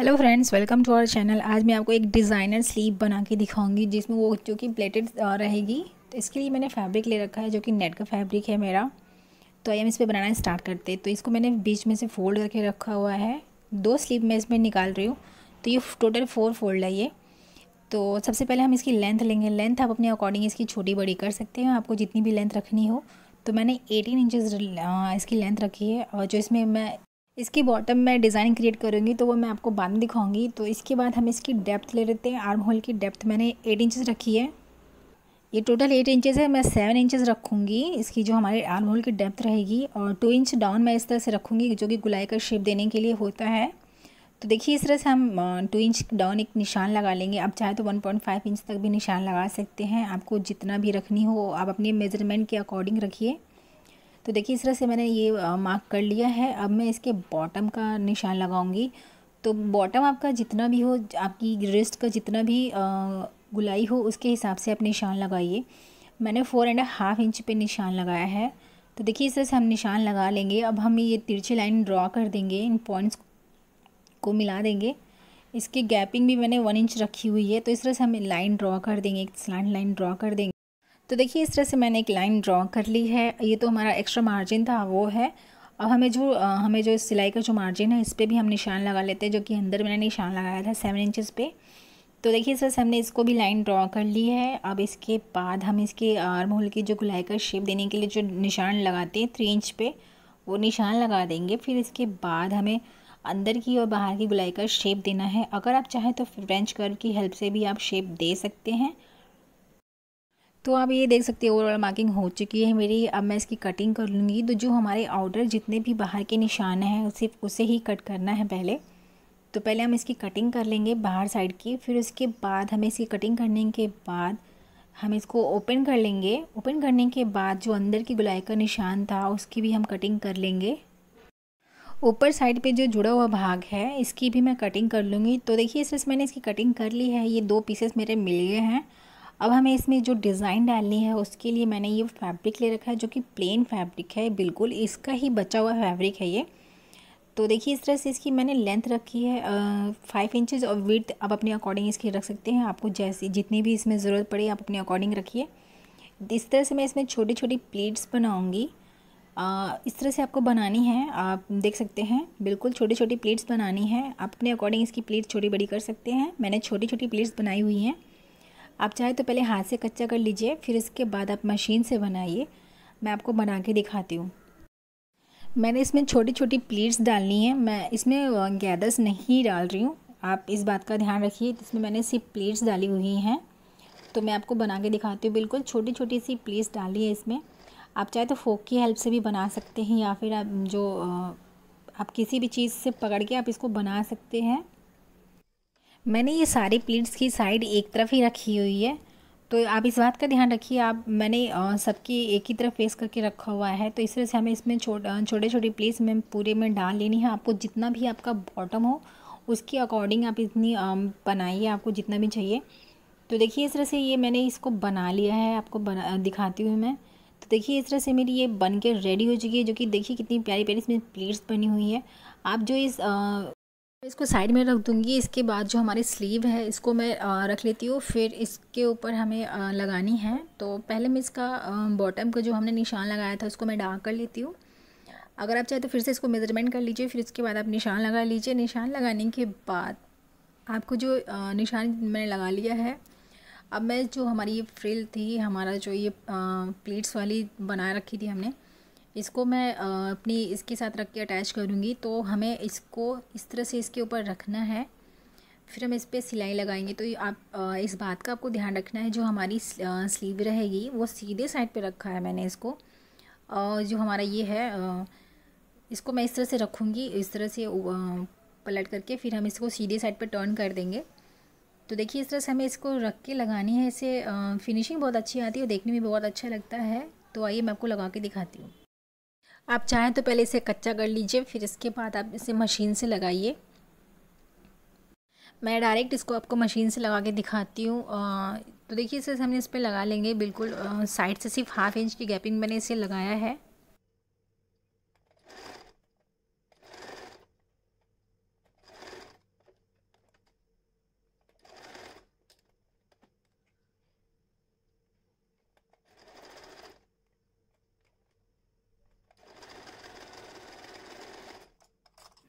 Hello friends welcome to our channel आज मैं आपको एक डिज़ाइनर स्लीव बना के दिखाऊँगी, जिसमें वो जो कि प्लेटेड रहेगी। तो इसके लिए मैंने फैब्रिक ले रखा है, जो कि नेट का फैब्रिक है मेरा। तो आइए हम इस पर बनाना स्टार्ट करते तो इसको मैंने बीच में से फोल्ड करके रखा हुआ है। दो स्लीव मैं इसमें निकाल रही हूँ। तो ये टोटल फोर फोल्ड है ये। तो सबसे पहले हम इसकी लेंथ लेंगे। लेंथ आप अपने अकॉर्डिंग इसकी छोटी बड़ी कर सकते हैं। आपको जितनी भी लेंथ रखनी हो। तो मैंने एटीन इंचज़ इसकी लेंथ रखी है। और जो इसमें मैं इसकी बॉटम में डिज़ाइन क्रिएट करूँगी तो वो मैं आपको बाद में दिखाऊँगी। तो इसके बाद हम इसकी डेप्थ ले लेते हैं। आर्म होल की डेप्थ मैंने एट इंचज़ रखी है। ये टोटल एट इंचज़ है। मैं सेवन इंचज़ रखूँगी इसकी जो हमारे आर्म होल की डेप्थ रहेगी। और टू इंच डाउन मैं इस तरह से रखूँगी, जो कि गुलाई का शेप देने के लिए होता है। तो देखिए, इस तरह से हम टू इंच डाउन एक निशान लगा लेंगे। आप चाहे तो वन पॉइंट फाइव इंच तक भी निशान लगा सकते हैं। आपको जितना भी रखनी हो, आप अपने मेज़रमेंट के अकॉर्डिंग रखिए। तो देखिए, इस तरह से मैंने ये मार्क कर लिया है। अब मैं इसके बॉटम का निशान लगाऊँगी। तो बॉटम आपका जितना भी हो, आपकी रिस्ट का जितना भी गुलाई हो, उसके हिसाब से आप निशान लगाइए। मैंने फ़ोर एंड हाफ़ इंच पे निशान लगाया है। तो देखिए, इस तरह से हम निशान लगा लेंगे। अब हम ये तिरछी लाइन ड्रॉ कर देंगे, इन पॉइंट्स को मिला देंगे। इसकी गैपिंग भी मैंने वन इंच रखी हुई है। तो इस तरह से हम लाइन ड्रॉ कर देंगे, एक स्लैंड लाइन ड्रॉ कर देंगे। तो देखिए, इस तरह से मैंने एक लाइन ड्रॉ कर ली है। ये तो हमारा एक्स्ट्रा मार्जिन था, वो है। अब हमें जो हमें जो सिलाई का जो मार्जिन है, इस पर भी हम निशान लगा लेते हैं, जो कि अंदर मैंने निशान लगाया था सेवन इंचज़ पे। तो देखिए, इस तरह से हमने इसको भी लाइन ड्रॉ कर ली है। अब इसके बाद हम इसके आर्म होल की जो गुलाई का शेप देने के लिए जो निशान लगाते हैं थ्री इंच पे, वो निशान लगा देंगे। फिर इसके बाद हमें अंदर की और बाहर की गुलाई का शेप देना है। अगर आप चाहें तो फ्रेंच कर्व की हेल्प से भी आप शेप दे सकते हैं। तो आप ये देख सकते हैं ओवरऑल मार्किंग हो चुकी है मेरी। अब मैं इसकी कटिंग कर लूँगी। तो जो हमारे आउटर जितने भी बाहर के निशान हैं सिर्फ़ उसे ही कट करना है पहले। तो पहले हम इसकी कटिंग कर लेंगे बाहर साइड की। फिर उसके बाद हमें इसकी कटिंग करने के बाद हम इसको ओपन कर लेंगे। ओपन करने के बाद जो अंदर की गुलाई का निशान था, उसकी भी हम कटिंग कर लेंगे। ऊपर साइड पे जो जुड़ा हुआ भाग है, इसकी भी मैं कटिंग कर लूँगी। तो देखिए, इस मैंने इसकी कटिंग कर ली है। ये दो पीसेस मेरे मिल गए हैं। अब हमें इसमें जो डिज़ाइन डालनी है, उसके लिए मैंने ये फैब्रिक ले रखा है, जो कि प्लेन फैब्रिक है, बिल्कुल इसका ही बचा हुआ फैब्रिक है ये। तो देखिए, इस तरह से इसकी मैंने लेंथ रखी है फाइव इंचज़ और विथ आप अपने अकॉर्डिंग इसकी रख सकते हैं। आपको जैसी, जितनी भी इसमें ज़रूरत पड़े, आप अपने अकॉर्डिंग रखिए। इस तरह से मैं इसमें छोटी छोटी प्लेट्स बनाऊँगी इस तरह से आपको बनानी है, आप देख सकते हैं, बिल्कुल छोटी छोटी प्लेट्स बनानी है। आप अपने अकॉर्डिंग इसकी प्लेट्स छोटी बड़ी कर सकते हैं। मैंने छोटी छोटी प्लेट्स बनाई हुई हैं। आप चाहे तो पहले हाथ से कच्चा कर लीजिए, फिर इसके बाद आप मशीन से बनाइए। मैं आपको बना के दिखाती हूँ। मैंने इसमें छोटी छोटी प्लेट्स डालनी है। मैं इसमें गैदर्स नहीं डाल रही हूँ। आप इस बात का ध्यान रखिए, इसमें मैंने सिर्फ़ प्लेट्स डाली हुई हैं। तो मैं आपको बना के दिखाती हूँ बिल्कुल। छोटी छोटी सी प्लेट्स डाली है इसमें। आप चाहे तो फोक की हेल्प से भी बना सकते हैं या फिर आप जो आप किसी भी चीज़ से पकड़ के आप इसको बना सकते हैं। मैंने ये सारे प्लेट्स की साइड एक तरफ़ ही रखी हुई है। तो आप इस बात का ध्यान रखिए, आप, मैंने सबकी एक ही तरफ़ फेस करके रखा हुआ है। तो इस तरह से हमें इसमें छोटे छोटे छोटे प्लेट्स में पूरे में डाल लेनी है। आपको जितना भी आपका बॉटम हो, उसके अकॉर्डिंग आप इतनी बनाइए, आपको जितना भी चाहिए। तो देखिए, इस तरह से ये मैंने इसको बना लिया है, आपको बना दिखाती हूँ मैं। तो देखिए, इस तरह से मेरी ये बन के रेडी हो चुकी है, जो कि देखिए कितनी प्यारी प्यारी इसमें प्लेट्स बनी हुई है। आप जो इस इसको साइड में रख दूँगी, इसके बाद जो हमारी स्लीव है, इसको मैं रख लेती हूँ। फिर इसके ऊपर हमें लगानी है। तो पहले मैं इसका बॉटम का जो हमने निशान लगाया था, उसको मैं डार्क कर लेती हूँ। अगर आप चाहे तो फिर से इसको मेज़रमेंट कर लीजिए, फिर इसके बाद आप निशान लगा लीजिए। निशान लगाने के बाद आपको जो निशान मैंने लगा लिया है, अब मैं जो हमारी ये फ्रिल थी, हमारा जो ये प्लेट्स वाली बना रखी थी हमने इसको मैं अपनी इसके साथ रख के अटैच करूँगी। तो हमें इसको इस तरह से इसके ऊपर रखना है। फिर हम इस पर सिलाई लगाएँगे। तो आप इस बात का आपको ध्यान रखना है। जो हमारी स्लीव रहेगी, वो सीधे साइड पे रखा है मैंने इसको। और जो हमारा ये है इसको मैं इस तरह से रखूँगी। इस तरह से पलट करके फिर हम इसको सीधे साइड पे टर्न कर देंगे। तो देखिए, इस तरह से हमें इसको रख के लगानी है। इसे फिनिशिंग बहुत अच्छी आती है और देखने में बहुत अच्छा लगता है। तो आइए मैं आपको लगा के दिखाती हूँ। आप चाहें तो पहले इसे कच्चा कर लीजिए, फिर इसके बाद आप इसे मशीन से लगाइए। मैं डायरेक्ट इसको आपको मशीन से लगा के दिखाती हूँ। तो देखिए, इसे हमने इस पर लगा लेंगे, बिल्कुल साइड से सिर्फ़ हाफ़ इंच की गैपिंग मैंने इसे लगाया है।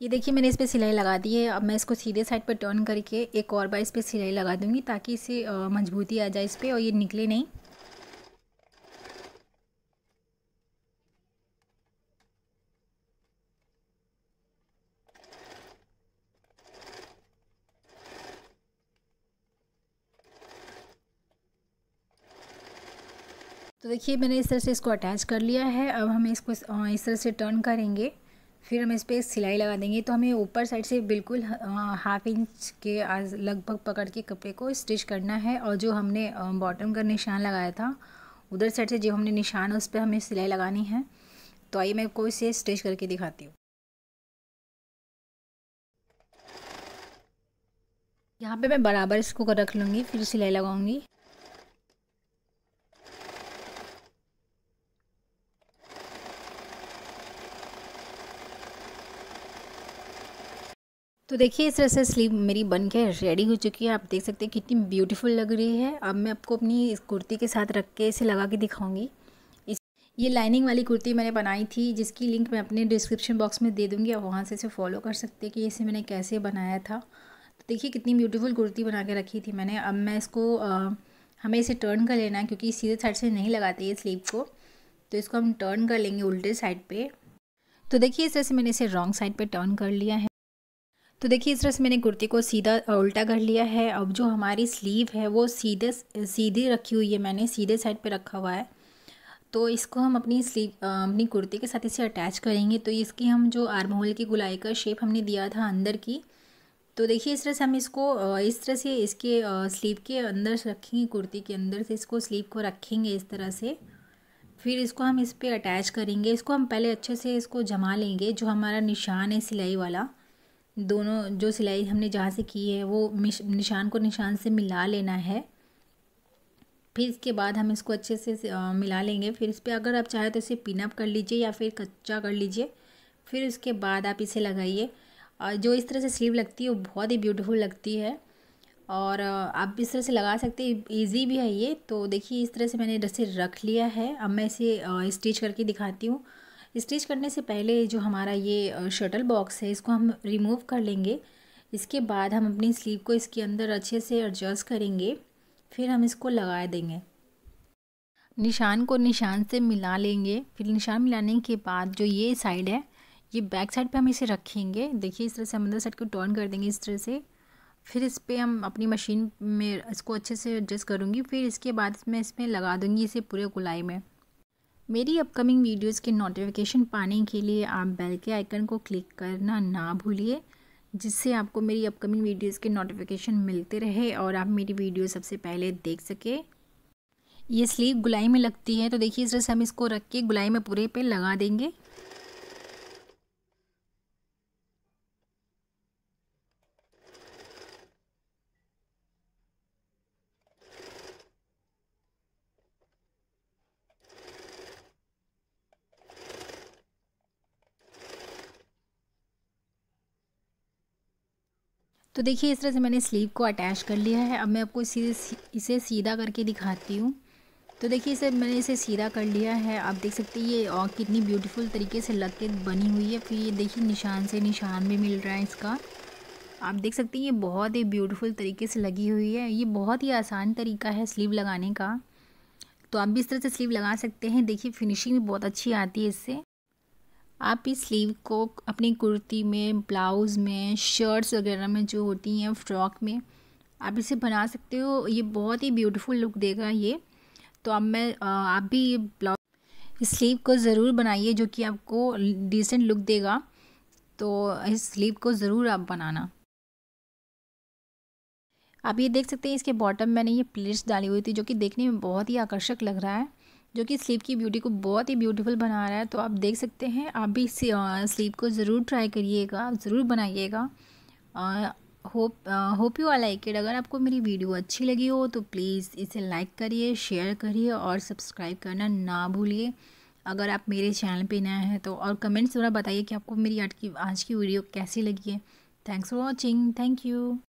ये देखिए, मैंने इस पर सिलाई लगा दी है। अब मैं इसको सीधे साइड पर टर्न करके एक और बार इस पर सिलाई लगा दूँगी ताकि इसे मजबूती आ जाए इस पर और ये निकले नहीं। तो देखिए, मैंने इस तरह से इसको अटैच कर लिया है। अब हम इसको इस तरह से टर्न करेंगे। फिर हम इस पर सिलाई लगा देंगे। तो हमें ऊपर साइड से बिल्कुल हाफ़ इंच के आज लगभग पकड़ के कपड़े को स्टिच करना है। और जो हमने बॉटम का निशान लगाया था, उधर साइड से जो हमने निशान उस पर हमें सिलाई लगानी है। तो आइए मैं कोई से स्टिच करके दिखाती हूँ। यहाँ पे मैं बराबर इसको रख लूँगी, फिर सिलाई लगाऊँगी। तो देखिए, इस तरह से स्लीव मेरी बन के रेडी हो चुकी है। आप देख सकते हैं कितनी ब्यूटीफुल लग रही है। अब मैं आपको अपनी इस कुर्ती के साथ रख के इसे लगा के दिखाऊँगी। इस, ये लाइनिंग वाली कुर्ती मैंने बनाई थी, जिसकी लिंक मैं अपने डिस्क्रिप्शन बॉक्स में दे दूँगी। आप वहाँ से इसे फॉलो कर सकते हैं कि इसे मैंने कैसे बनाया था। तो देखिए, कितनी ब्यूटीफुल कुर्ती बना के रखी थी मैंने। अब मैं इसको हमें इसे टर्न कर लेना है, क्योंकि सीधे साइड से नहीं लगाते ये स्लीव को। तो इसको हम टर्न कर लेंगे उल्टे साइड पे। तो देखिए, इस तरह से मैंने इसे रॉन्ग साइड पे टर्न कर लिया है। तो देखिए, इस तरह से मैंने कुर्ती को सीधा उल्टा कर लिया है। अब जो हमारी स्लीव है, वो सीधे सीधी रखी हुई है मैंने, सीधे साइड पे रखा हुआ है। तो इसको हम अपनी स्लीव अपनी कुर्ती के साथ इसे अटैच करेंगे। तो इसकी हम जो आर्म होल की गुलाई का शेप हमने दिया था अंदर की तो देखिए, इस तरह से हम इसको इस तरह से इसके स्लीव के अंदर रखेंगे, कुर्ती के अंदर से इसको स्लीव को रखेंगे इस तरह से। फिर इसको हम इस पर अटैच करेंगे। इसको हम पहले अच्छे से इसको जमा लेंगे, जो हमारा निशान है सिलाई वाला। दोनों जो सिलाई हमने जहाँ से की है, वो निशान को निशान से मिला लेना है। फिर इसके बाद हम इसको अच्छे से मिला लेंगे। फिर इस पर अगर आप चाहें तो इसे पिनअप कर लीजिए या फिर कच्चा कर लीजिए। फिर उसके बाद आप इसे लगाइए। और जो इस तरह से स्लीव लगती है, वो बहुत ही ब्यूटीफुल लगती है। और आप इस तरह से लगा सकते हैं ईजी भी है ये। तो देखिए, इस तरह से मैंने रस्से रख लिया है। अब मैं इसे स्टिच करके दिखाती हूँ। स्टिच करने से पहले जो हमारा ये शटल बॉक्स है, इसको हम रिमूव कर लेंगे। इसके बाद हम अपनी स्लीव को इसके अंदर अच्छे से एडजस्ट करेंगे, फिर हम इसको लगा देंगे। निशान को निशान से मिला लेंगे। फिर निशान मिलाने के बाद जो ये साइड है, ये बैक साइड पे हम इसे रखेंगे। देखिए, इस तरह से हम अंदर साइड को टर्न कर देंगे इस तरह से। फिर इस पर हम अपनी मशीन में इसको अच्छे से एडजस्ट करूँगी। फिर इसके बाद मैं इसमें लगा दूँगी इसे पूरे गुलाई में। मेरी अपकमिंग वीडियोस के नोटिफिकेशन पाने के लिए आप बेल के आइकन को क्लिक करना ना भूलिए, जिससे आपको मेरी अपकमिंग वीडियोस के नोटिफिकेशन मिलते रहे और आप मेरी वीडियो सबसे पहले देख सके। ये स्लीव गुलाई में लगती है तो देखिए इस तरह से हम इसको रख के गुलाई में पूरे पे लगा देंगे। तो देखिए, इस तरह से मैंने स्लीव को अटैच कर लिया है। अब मैं आपको इसे इसे सीधा करके दिखाती हूँ। तो देखिए, इसे मैंने इसे सीधा कर लिया है। आप देख सकते हैं, ये और कितनी ब्यूटीफुल तरीके से लग के बनी हुई है। फिर ये देखिए, निशान से निशान भी मिल रहा है इसका। आप देख सकते हैं, ये बहुत ही ब्यूटीफुल तरीके से लगी हुई है। ये बहुत ही आसान तरीका है स्लीव लगाने का। तो आप भी इस तरह से स्लीव लगा सकते हैं। देखिए फिनिशिंग भी बहुत अच्छी आती है इससे। आप इस स्लीव को अपनी कुर्ती में ब्लाउज़ में शर्ट्स वगैरह में जो होती हैं फ्रॉक में, आप इसे बना सकते हो। ये बहुत ही ब्यूटीफुल लुक देगा ये। तो अब मैं आप भी ये ब्लाउज स्लीव को ज़रूर बनाइए जो कि आपको डिसेंट लुक देगा। तो इस स्लीव को ज़रूर आप बनाना। आप ये देख सकते हैं, इसके बॉटम मैंने ये प्लेट्स डाली हुई थी जो कि देखने में बहुत ही आकर्षक लग रहा है। जो कि स्लीव की ब्यूटी को बहुत ही ब्यूटीफुल बना रहा है तो आप देख सकते हैं, आप भी स्लीव को ज़रूर ट्राई करिएगा ज़रूर बनाइएगा। Hope hope you I like it. अगर आपको मेरी वीडियो अच्छी लगी हो तो प्लीज़ इसे लाइक करिए, शेयर करिए और सब्सक्राइब करना ना भूलिए। अगर आप मेरे चैनल पे नए हैं तो और कमेंट्स ज़रा बताइए कि आपको मेरी आज की आज की वीडियो कैसी लगी है। Thanks for watching. Thank you.